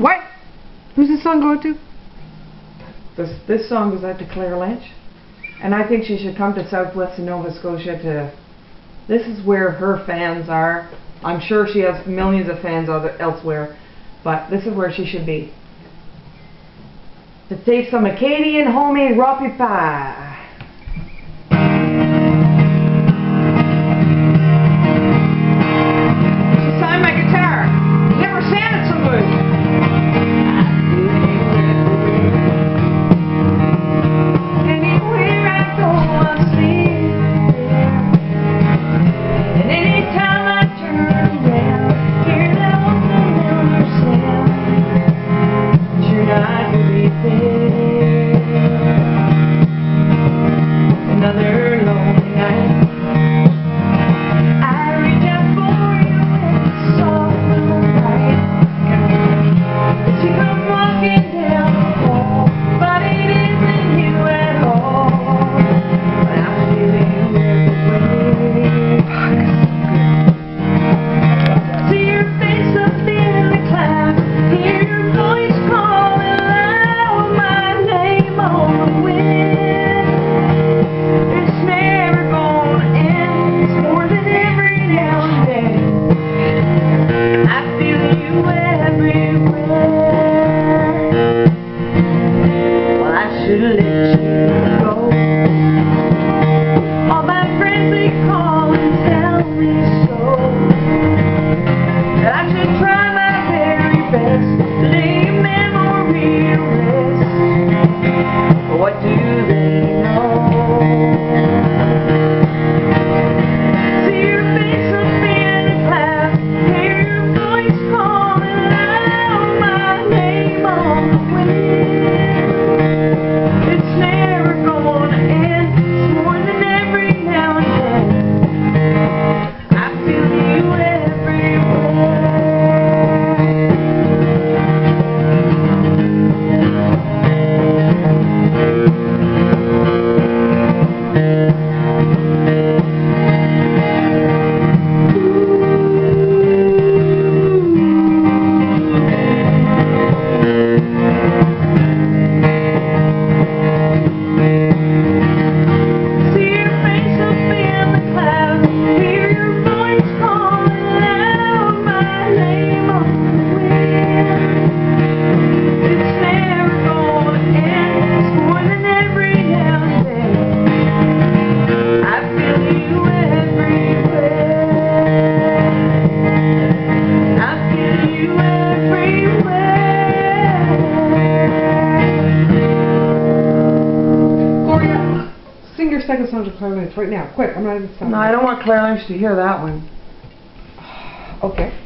What? Who's this song going to? This, this song is out to Claire Lynch. And I think she should come to Southwest Nova Scotia to... This is where her fans are. I'm sure she has millions of fans other, elsewhere. But this is where she should be. To taste some Acadian homemade rappie pie. happy second song to Claire Lynch right now. Quick, I'm not even stopping. No, I don't want Claire Lynch to hear that one. okay.